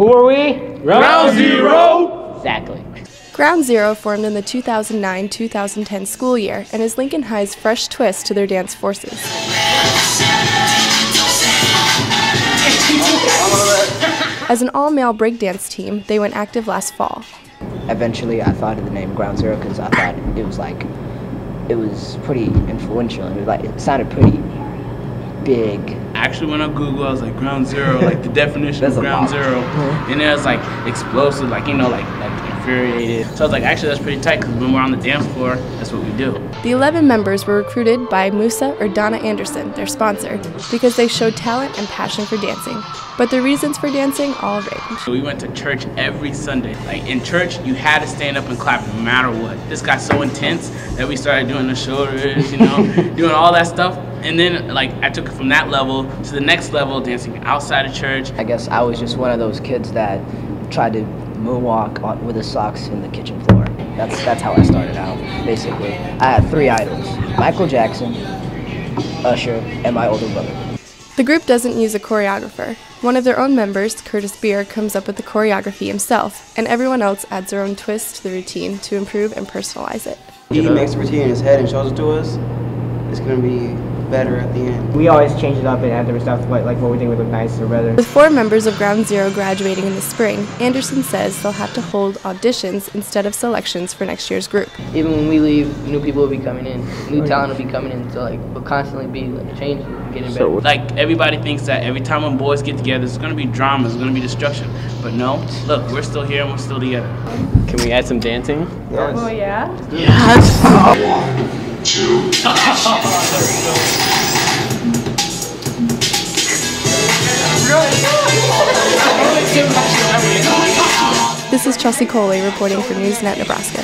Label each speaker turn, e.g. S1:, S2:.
S1: Who are we?
S2: Ground Zero!
S1: Exactly.
S3: Ground Zero formed in the 2009 2010 school year and is Lincoln High's fresh twist to their dance forces. As an all male breakdance team, they went active last fall.
S4: Eventually, I thought of the name Ground Zero because I thought it was like, it was pretty influential. It, like, it sounded pretty big.
S2: Actually, when I Google, I was like ground zero, like the definition of ground zero, and it was like explosive, like you know, like like infuriated. So I was like, actually, that's pretty tight because when we're on the dance floor, that's what we do.
S3: The 11 members were recruited by Musa or Donna Anderson, their sponsor, because they showed talent and passion for dancing. But their reasons for dancing all range.
S2: So we went to church every Sunday. Like in church, you had to stand up and clap no matter what. This got so intense that we started doing the shoulders, you know, doing all that stuff. And then like I took it from that level to the next level, dancing outside of church.
S4: I guess I was just one of those kids that tried to moonwalk on, with his socks in the kitchen floor. That's that's how I started out, basically. I had three idols: Michael Jackson, Usher, and my older brother.
S3: The group doesn't use a choreographer. One of their own members, Curtis Beer, comes up with the choreography himself, and everyone else adds their own twist to the routine to improve and personalize it.
S5: He makes the routine in his head and shows it to us. It's gonna be better at the end.
S1: We always change it up and add different stuff, like, like what we think would look nice or better.
S3: With four members of Ground Zero graduating in the spring, Anderson says they'll have to hold auditions instead of selections for next year's group.
S6: even when we leave, new people will be coming in, new talent will be coming in. So like, we'll constantly be like changing, and getting better.
S2: Like everybody thinks that every time when boys get together, it's gonna be drama, it's gonna be destruction. But no, look, we're still here and we're still together.
S7: Can we add some dancing?
S3: Oh, yeah? This is Chelsea Coley reporting for Newsnet Nebraska.